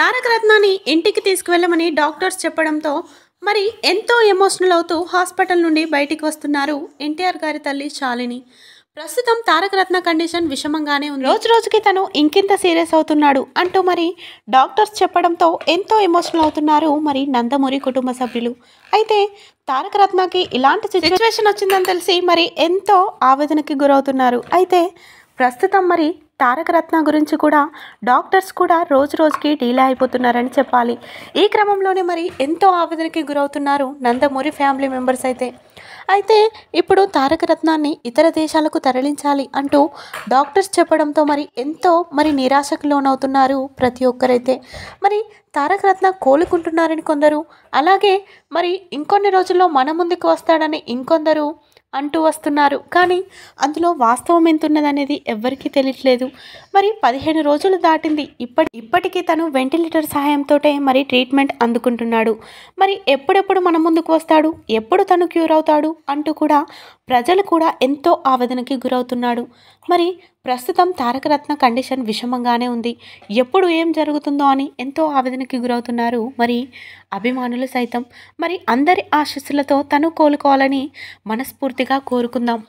తారక రత్నాన్ని ఇంటికి తీసుకువెళ్ళమని డాక్టర్స్ చెప్పడంతో మరి ఎంతో ఎమోషనల్ అవుతూ హాస్పిటల్ నుండి బయటికి వస్తున్నారు ఎన్టీఆర్ గారి తల్లి శాలిని. ప్రస్తుతం తారక రత్న కండిషన్ విషమంగానే ఉంది. రోజు రోజుకి తను ఇంకింత సీరియస్ అవుతున్నాడు అంటూ మరి డాక్టర్స్ చెప్పడంతో ఎంతో ఎమోషనల్ అవుతున్నారు మరి నందమూరి కుటుంబ సభ్యులు. అయితే తారక రత్నకి ఇలాంటి సిచ్యువేషన్ వచ్చిందని తెలిసి మరి ఎంతో ఆవేదనకి గురవుతున్నారు. అయితే ప్రస్తుతం మరి తారక రత్న గురించి కూడా డాక్టర్స్ కూడా రోజు రోజుకి డీలే అయిపోతున్నారని చెప్పాలి. ఈ క్రమంలోనే మరి ఎంతో ఆవేదనకి గురవుతున్నారు నందమూరి ఫ్యామిలీ మెంబర్స్ అయితే. అయితే ఇప్పుడు తారక రత్నాన్ని ఇతర దేశాలకు తరలించాలి అంటూ డాక్టర్స్ చెప్పడంతో మరి ఎంతో మరి నిరాశకు లోనవుతున్నారు ప్రతి ఒక్కరైతే. మరి తారక రత్న కోలుకుంటున్నారని కొందరు అలాగే మరి ఇంకొన్ని రోజుల్లో మన ముందుకు వస్తాడని ఇంకొందరు అంటూ వస్తున్నారు. కానీ అందులో వాస్తవం ఎంత ఉన్నదనేది ఎవ్వరికీ తెలియట్లేదు. మరి పదిహేను రోజులు దాటింది. ఇప్పటి ఇప్పటికీ తను వెంటిలేటర్ సహాయంతోటే మరి ట్రీట్మెంట్ అందుకుంటున్నాడు. మరి ఎప్పుడెప్పుడు మన ముందుకు వస్తాడు? ఎప్పుడు తను క్యూర్ అవుతాడు? అంటూ కూడా ప్రజలు కూడా ఎంతో ఆవేదనకి గురవుతున్నాడు మరి ప్రస్తుతం తారకరత్న కండిషన్ విషమంగానే ఉంది. ఎప్పుడు ఏం జరుగుతుందో అని ఎంతో ఆవేదనకి గురవుతున్నారు మరి అభిమానులు సైతం. మరి అందరి ఆశస్సులతో తను కోలుకోవాలని మనస్ఫూర్తి మనస్ఫూర్తిగా కోరుకుందాం